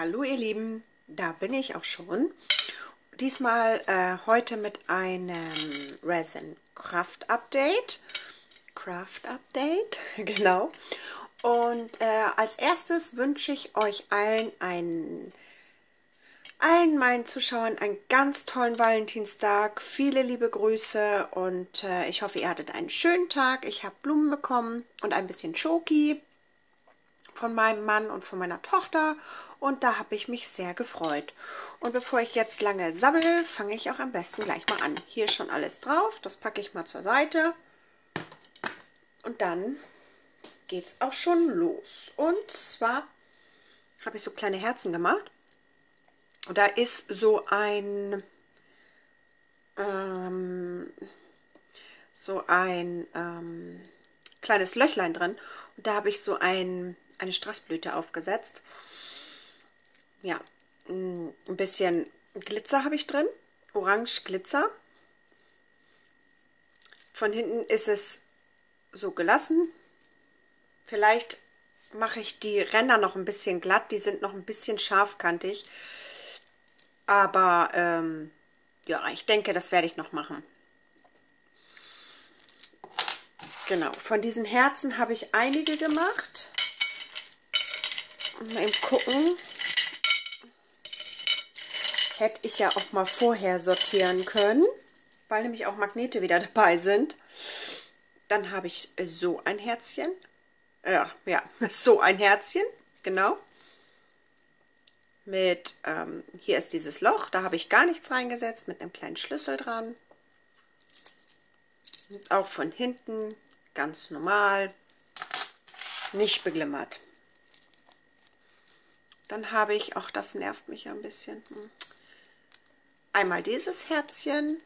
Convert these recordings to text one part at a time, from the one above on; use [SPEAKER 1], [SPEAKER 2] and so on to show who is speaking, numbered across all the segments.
[SPEAKER 1] Hallo ihr Lieben, da bin ich auch schon. Diesmal äh, heute mit einem Resin Craft Update. Craft Update, genau. Und äh, als erstes wünsche ich euch allen einen allen meinen Zuschauern einen ganz tollen Valentinstag. Viele liebe Grüße und äh, ich hoffe, ihr hattet einen schönen Tag. Ich habe Blumen bekommen und ein bisschen Schoki von meinem Mann und von meiner Tochter und da habe ich mich sehr gefreut. Und bevor ich jetzt lange sabbel, fange ich auch am besten gleich mal an. Hier ist schon alles drauf, das packe ich mal zur Seite und dann geht es auch schon los. Und zwar habe ich so kleine Herzen gemacht. Da ist so ein ähm, so ein ähm, kleines Löchlein drin. Und da habe ich so ein eine Strassblüte aufgesetzt. Ja, ein bisschen Glitzer habe ich drin. Orange Glitzer. Von hinten ist es so gelassen. Vielleicht mache ich die Ränder noch ein bisschen glatt. Die sind noch ein bisschen scharfkantig. Aber ähm, ja, ich denke, das werde ich noch machen. Genau, von diesen Herzen habe ich einige gemacht. Mal eben gucken. Hätte ich ja auch mal vorher sortieren können, weil nämlich auch Magnete wieder dabei sind. Dann habe ich so ein Herzchen. Ja, ja, so ein Herzchen, genau. Mit, ähm, hier ist dieses Loch, da habe ich gar nichts reingesetzt, mit einem kleinen Schlüssel dran. Und auch von hinten, ganz normal, nicht beglimmert. Dann habe ich, auch das nervt mich ein bisschen, hm. einmal dieses Herzchen,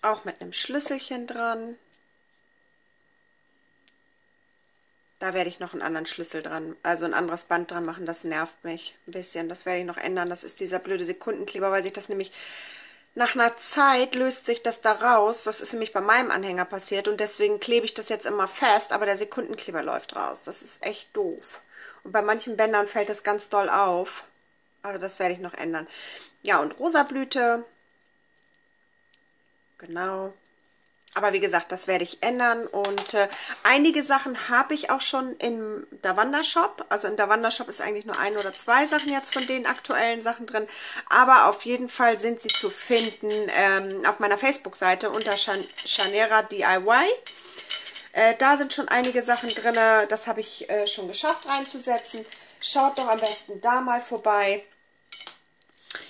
[SPEAKER 1] auch mit einem Schlüsselchen dran. Da werde ich noch einen anderen Schlüssel dran, also ein anderes Band dran machen. Das nervt mich ein bisschen. Das werde ich noch ändern. Das ist dieser blöde Sekundenkleber, weil sich das nämlich nach einer Zeit löst sich das da raus. Das ist nämlich bei meinem Anhänger passiert und deswegen klebe ich das jetzt immer fest, aber der Sekundenkleber läuft raus. Das ist echt doof. Und bei manchen Bändern fällt das ganz doll auf. Aber das werde ich noch ändern. Ja, und rosa Blüte. Genau. Aber wie gesagt, das werde ich ändern und äh, einige Sachen habe ich auch schon im Davanda Shop. Also im Davanda Shop ist eigentlich nur ein oder zwei Sachen jetzt von den aktuellen Sachen drin. Aber auf jeden Fall sind sie zu finden ähm, auf meiner Facebook-Seite unter Chan Chanera DIY. Äh, da sind schon einige Sachen drin. Das habe ich äh, schon geschafft reinzusetzen. Schaut doch am besten da mal vorbei.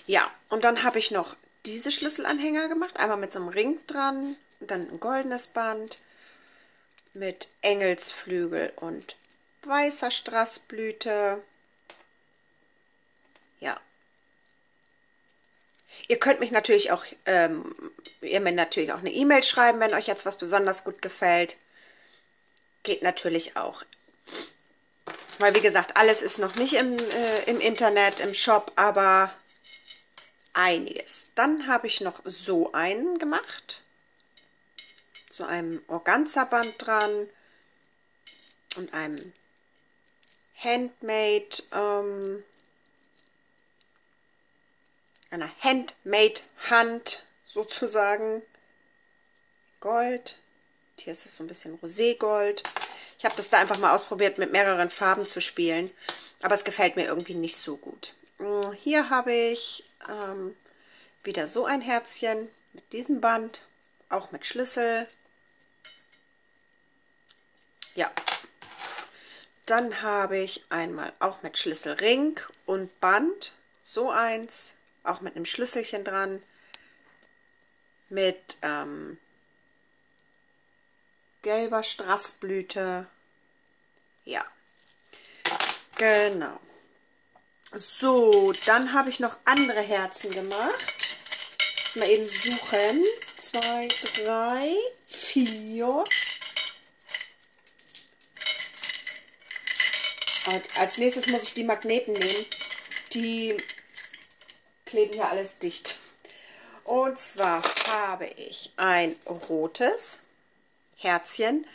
[SPEAKER 1] Ja, und dann habe ich noch diese Schlüsselanhänger gemacht. Einmal mit so einem Ring dran dann ein goldenes Band mit Engelsflügel und weißer Strassblüte. Ja. Ihr könnt mich natürlich auch, ähm, ihr mir natürlich auch eine E-Mail schreiben, wenn euch jetzt was besonders gut gefällt. Geht natürlich auch. Weil wie gesagt, alles ist noch nicht im, äh, im Internet, im Shop, aber einiges. Dann habe ich noch so einen gemacht so einem Organza-Band dran und einem Handmade, ähm, einer Handmade-Hand sozusagen. Gold. Hier ist es so ein bisschen Roségold. Ich habe das da einfach mal ausprobiert, mit mehreren Farben zu spielen. Aber es gefällt mir irgendwie nicht so gut. Mm, hier habe ich ähm, wieder so ein Herzchen mit diesem Band. Auch mit Schlüssel. Ja. Dann habe ich einmal auch mit Schlüsselring und Band, so eins, auch mit einem Schlüsselchen dran, mit ähm, gelber Strassblüte. Ja, genau. So, dann habe ich noch andere Herzen gemacht. Mal eben suchen. Zwei, drei, vier, als nächstes muss ich die Magneten nehmen. Die kleben hier alles dicht. Und zwar habe ich ein rotes Herzchen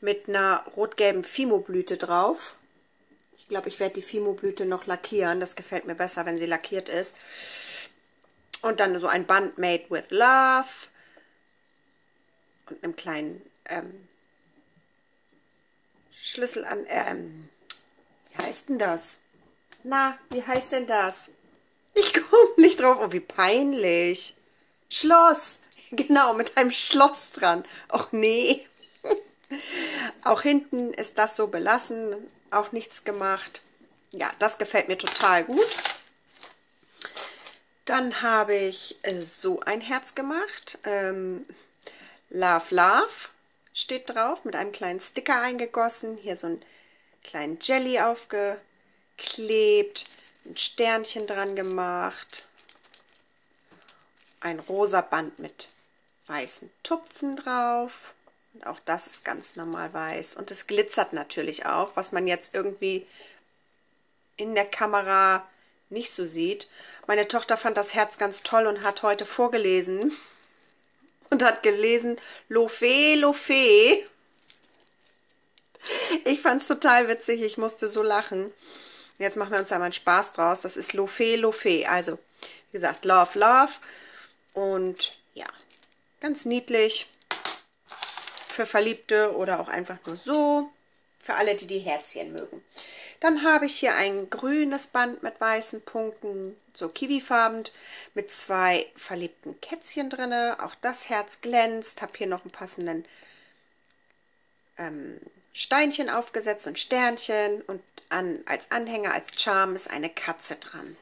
[SPEAKER 1] mit einer rot-gelben Fimo-Blüte drauf. Ich glaube, ich werde die Fimo-Blüte noch lackieren. Das gefällt mir besser, wenn sie lackiert ist. Und dann so ein Band Made with Love. Und einem kleinen ähm, Schlüssel an, ähm, heißt denn das? Na, wie heißt denn das? Ich komme nicht drauf. Oh, wie peinlich. Schloss. Genau, mit einem Schloss dran. Och nee. auch hinten ist das so belassen. Auch nichts gemacht. Ja, das gefällt mir total gut. Dann habe ich äh, so ein Herz gemacht. Ähm, Love, Love steht drauf, mit einem kleinen Sticker eingegossen. Hier so ein kleinen Jelly aufgeklebt, ein Sternchen dran gemacht, ein rosa Band mit weißen Tupfen drauf. Und auch das ist ganz normal weiß. Und es glitzert natürlich auch, was man jetzt irgendwie in der Kamera nicht so sieht. Meine Tochter fand das Herz ganz toll und hat heute vorgelesen und hat gelesen, Lofee, Lofee. Ich fand es total witzig, ich musste so lachen. Jetzt machen wir uns da mal einen Spaß draus. Das ist Lofee, Lofee. Also, wie gesagt, Love, Love. Und ja, ganz niedlich. Für Verliebte oder auch einfach nur so. Für alle, die die Herzchen mögen. Dann habe ich hier ein grünes Band mit weißen Punkten, so kiwifarben, mit zwei verliebten Kätzchen drin. Auch das Herz glänzt. Habe hier noch einen passenden ähm, Steinchen aufgesetzt und Sternchen. Und an, als Anhänger, als Charm ist eine Katze dran.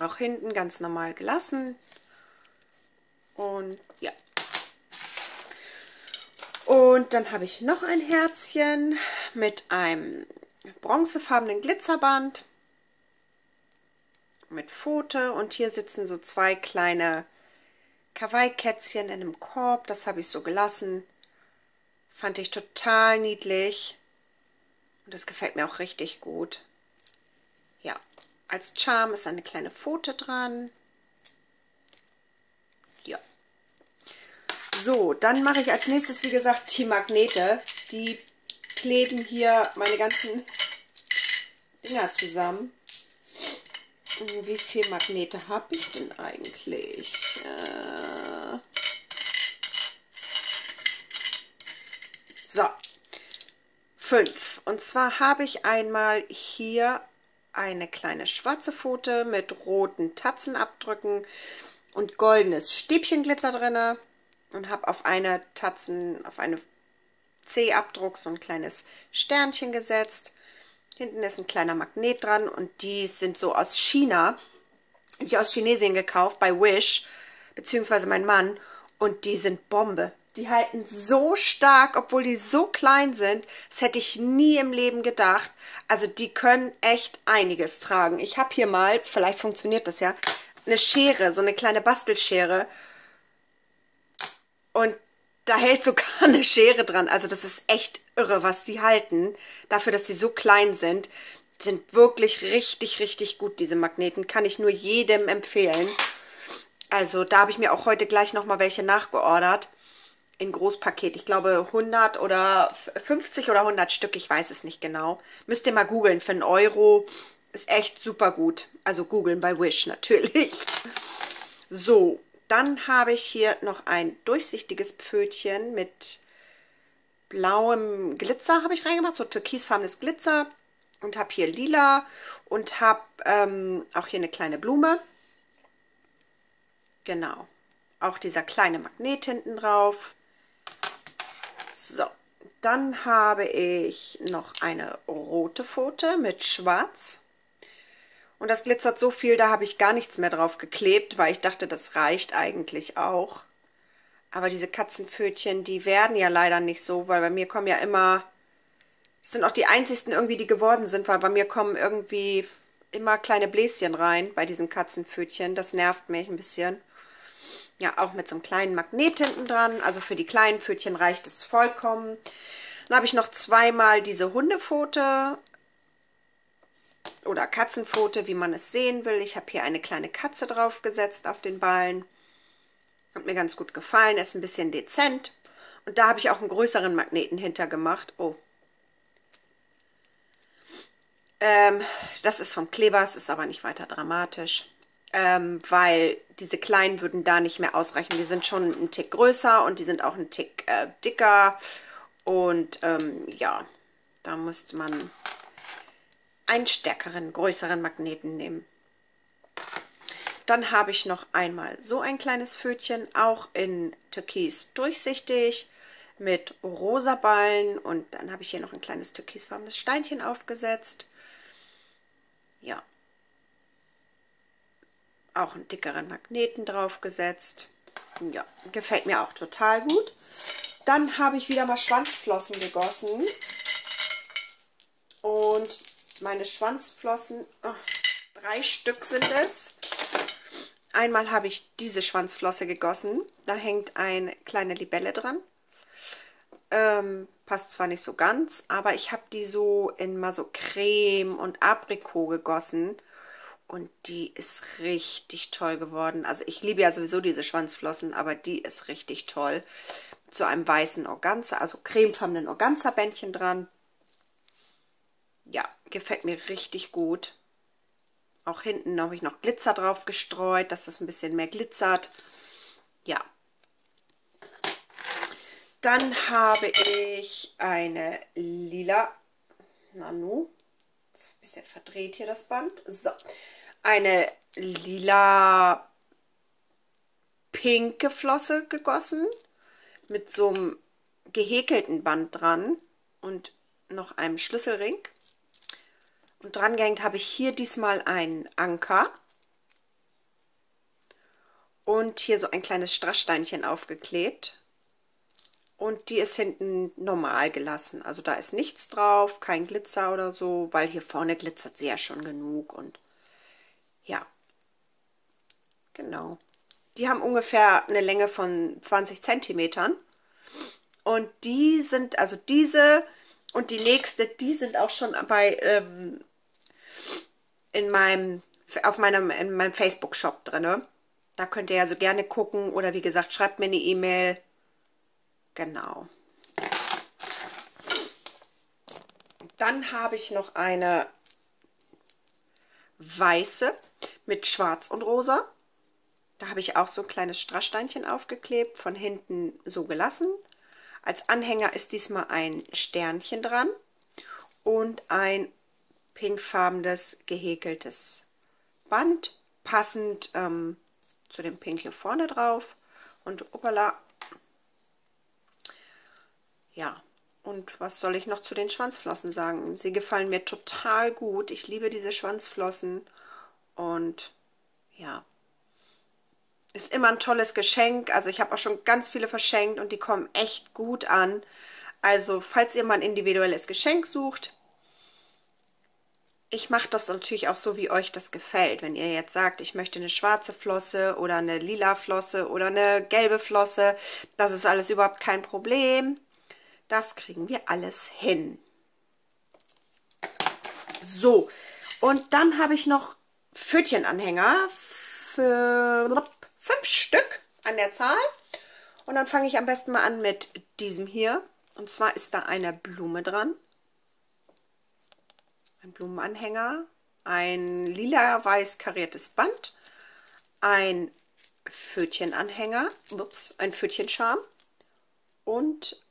[SPEAKER 1] Auch hinten ganz normal gelassen. Und ja. Und dann habe ich noch ein Herzchen mit einem bronzefarbenen Glitzerband mit Pfote und hier sitzen so zwei kleine Kawaii-Kätzchen in einem Korb. Das habe ich so gelassen. Fand ich total niedlich. Und das gefällt mir auch richtig gut. Ja, als Charm ist eine kleine Pfote dran. Ja. So, dann mache ich als nächstes, wie gesagt, die Magnete. Die kleben hier meine ganzen Dinger zusammen. Wie viele Magnete habe ich denn eigentlich? Äh so, fünf. Und zwar habe ich einmal hier eine kleine schwarze Pfote mit roten Tatzenabdrücken und goldenes Stäbchenglitter drin und habe auf eine Tatzen, auf eine C-Abdruck so ein kleines Sternchen gesetzt. Hinten ist ein kleiner Magnet dran und die sind so aus China. Habe ich aus Chinesien gekauft bei Wish, beziehungsweise mein Mann. Und die sind Bombe. Die halten so stark, obwohl die so klein sind. Das hätte ich nie im Leben gedacht. Also die können echt einiges tragen. Ich habe hier mal, vielleicht funktioniert das ja, eine Schere, so eine kleine Bastelschere. Und da hält sogar eine Schere dran. Also das ist echt irre, was die halten. Dafür, dass sie so klein sind. Sind wirklich richtig, richtig gut, diese Magneten. Kann ich nur jedem empfehlen. Also da habe ich mir auch heute gleich nochmal welche nachgeordert. In Großpaket. Ich glaube 100 oder 50 oder 100 Stück. Ich weiß es nicht genau. Müsst ihr mal googeln. Für einen Euro ist echt super gut. Also googeln bei Wish natürlich. So, dann habe ich hier noch ein durchsichtiges Pfötchen mit blauem Glitzer habe ich reingemacht, so türkisfarbenes Glitzer und habe hier lila und habe ähm, auch hier eine kleine Blume. Genau, auch dieser kleine Magnet hinten drauf. So, dann habe ich noch eine rote Pfote mit schwarz. Und das glitzert so viel, da habe ich gar nichts mehr drauf geklebt, weil ich dachte, das reicht eigentlich auch. Aber diese Katzenpfötchen, die werden ja leider nicht so, weil bei mir kommen ja immer... Das sind auch die einzigsten irgendwie, die geworden sind, weil bei mir kommen irgendwie immer kleine Bläschen rein bei diesen Katzenpfötchen. Das nervt mich ein bisschen. Ja, auch mit so einem kleinen Magnet hinten dran. Also für die kleinen Pfötchen reicht es vollkommen. Dann habe ich noch zweimal diese Hundepfote oder Katzenpfote, wie man es sehen will. Ich habe hier eine kleine Katze draufgesetzt auf den Ballen. Hat mir ganz gut gefallen, ist ein bisschen dezent. Und da habe ich auch einen größeren Magneten hinter gemacht. Oh. Ähm, das ist vom Kleber, es ist aber nicht weiter dramatisch, ähm, weil diese kleinen würden da nicht mehr ausreichen. Die sind schon ein Tick größer und die sind auch ein Tick äh, dicker. Und ähm, ja, da müsste man einen stärkeren, größeren Magneten nehmen. Dann habe ich noch einmal so ein kleines Fötchen, auch in Türkis durchsichtig mit rosa Ballen und dann habe ich hier noch ein kleines türkisfarbenes Steinchen aufgesetzt. Ja. Auch einen dickeren Magneten draufgesetzt. Ja, gefällt mir auch total gut. Dann habe ich wieder mal Schwanzflossen gegossen. Und meine Schwanzflossen, oh, drei Stück sind es. Einmal habe ich diese Schwanzflosse gegossen. Da hängt eine kleine Libelle dran. Ähm, passt zwar nicht so ganz, aber ich habe die so in mal so Creme und Aprikot gegossen. Und die ist richtig toll geworden. Also ich liebe ja sowieso diese Schwanzflossen, aber die ist richtig toll. Zu einem weißen Organza, also cremefarbenen Organza-Bändchen dran. Ja, gefällt mir richtig gut. Auch hinten habe ich noch Glitzer drauf gestreut, dass das ein bisschen mehr glitzert. Ja. Dann habe ich eine lila Nanu. Ein bisschen verdreht hier das Band. So. Eine lila pinke Flosse gegossen. Mit so einem gehäkelten Band dran. Und noch einem Schlüsselring. Und dran gehängt habe ich hier diesmal einen Anker. Und hier so ein kleines Strasssteinchen aufgeklebt. Und die ist hinten normal gelassen. Also da ist nichts drauf, kein Glitzer oder so, weil hier vorne glitzert sie ja schon genug. Und ja, genau. Die haben ungefähr eine Länge von 20 Zentimetern. Und die sind, also diese und die nächste, die sind auch schon bei ähm, in meinem, auf meinem, in meinem Facebook-Shop drin. Da könnt ihr ja so gerne gucken oder wie gesagt, schreibt mir eine E-Mail. Genau. Dann habe ich noch eine weiße mit schwarz und rosa. Da habe ich auch so ein kleines Strasssteinchen aufgeklebt, von hinten so gelassen. Als Anhänger ist diesmal ein Sternchen dran und ein pinkfarbenes gehäkeltes Band, passend ähm, zu dem Pink hier vorne drauf. Und opala. Ja, und was soll ich noch zu den Schwanzflossen sagen? Sie gefallen mir total gut. Ich liebe diese Schwanzflossen. Und ja, ist immer ein tolles Geschenk. Also ich habe auch schon ganz viele verschenkt und die kommen echt gut an. Also falls ihr mal ein individuelles Geschenk sucht, ich mache das natürlich auch so, wie euch das gefällt. Wenn ihr jetzt sagt, ich möchte eine schwarze Flosse oder eine lila Flosse oder eine gelbe Flosse, das ist alles überhaupt kein Problem. Das kriegen wir alles hin. So, und dann habe ich noch Pfötchenanhänger für fünf Stück an der Zahl. Und dann fange ich am besten mal an mit diesem hier. Und zwar ist da eine Blume dran ein Blumenanhänger, ein lila-weiß kariertes Band, ein Pfötchenanhänger, ups, ein Pfötchenscham und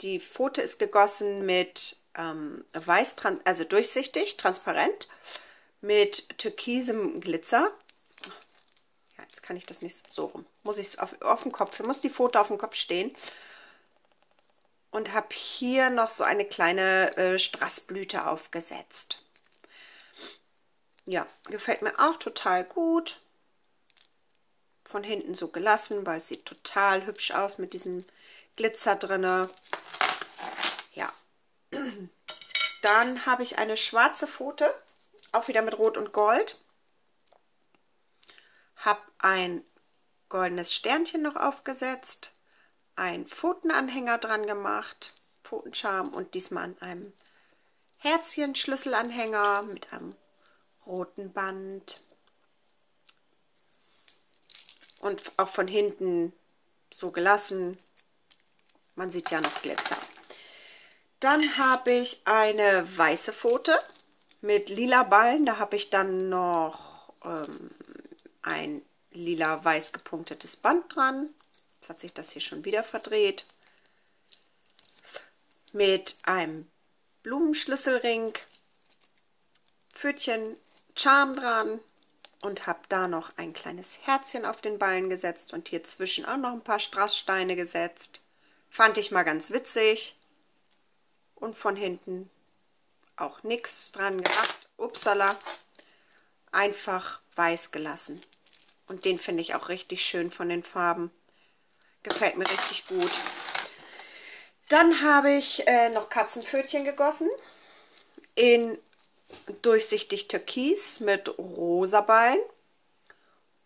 [SPEAKER 1] die Pfote ist gegossen mit ähm, weiß, also durchsichtig, transparent, mit türkisem Glitzer. Ja, jetzt kann ich das nicht so rum. Muss ich es auf, auf dem Kopf, muss die Pfote auf dem Kopf stehen und habe hier noch so eine kleine äh, Strassblüte aufgesetzt. Ja, gefällt mir auch total gut. Von hinten so gelassen, weil es sieht total hübsch aus mit diesem Glitzer drinne. Dann habe ich eine schwarze Pfote, auch wieder mit Rot und Gold. Habe ein goldenes Sternchen noch aufgesetzt ein Pfotenanhänger dran gemacht, Pfotenscham und diesmal an einem Herzchen-Schlüsselanhänger mit einem roten Band. Und auch von hinten so gelassen. Man sieht ja noch Glitzer. Dann habe ich eine weiße Pfote mit lila Ballen. Da habe ich dann noch ähm, ein lila-weiß gepunktetes Band dran. Jetzt hat sich das hier schon wieder verdreht. Mit einem Blumenschlüsselring, Pfötchen, Charm dran und habe da noch ein kleines Herzchen auf den Ballen gesetzt und hier zwischen auch noch ein paar Strasssteine gesetzt. Fand ich mal ganz witzig. Und von hinten auch nichts dran gemacht. Upsala. Einfach weiß gelassen. Und den finde ich auch richtig schön von den Farben. Gefällt mir richtig gut. Dann habe ich äh, noch Katzenpfötchen gegossen. In durchsichtig türkis mit rosa Ballen.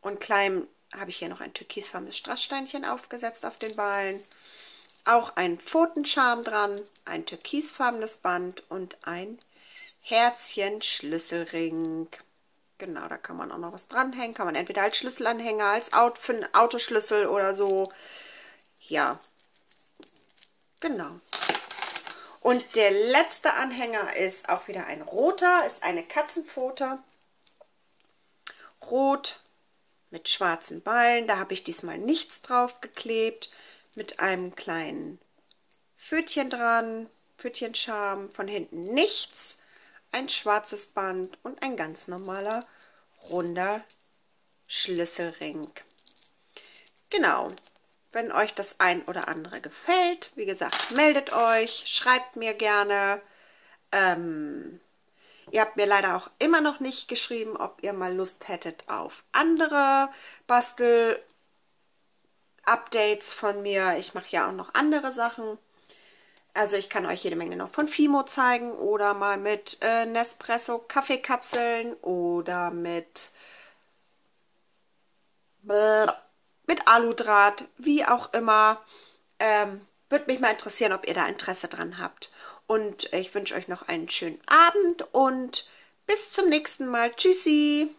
[SPEAKER 1] Und klein habe ich hier noch ein türkisfarbenes Strasssteinchen aufgesetzt auf den Ballen. Auch ein Pfotenscharm dran, ein türkisfarbenes Band und ein Herzchen Schlüsselring. Genau, da kann man auch noch was dranhängen. Kann man entweder als Schlüsselanhänger, als Auto, für einen Autoschlüssel oder so. Ja, genau. Und der letzte Anhänger ist auch wieder ein roter, ist eine Katzenpfote. Rot mit schwarzen Ballen. Da habe ich diesmal nichts drauf geklebt. Mit einem kleinen Pfötchen dran, Pfötchenscham, von hinten nichts. Ein schwarzes Band und ein ganz normaler runder Schlüsselring. Genau, wenn euch das ein oder andere gefällt, wie gesagt, meldet euch, schreibt mir gerne. Ähm, ihr habt mir leider auch immer noch nicht geschrieben, ob ihr mal Lust hättet auf andere Bastel-Updates von mir. Ich mache ja auch noch andere Sachen. Also ich kann euch jede Menge noch von Fimo zeigen oder mal mit äh, Nespresso Kaffeekapseln oder mit mit Aludraht, wie auch immer. Ähm, Würde mich mal interessieren, ob ihr da Interesse dran habt. Und ich wünsche euch noch einen schönen Abend und bis zum nächsten Mal. Tschüssi!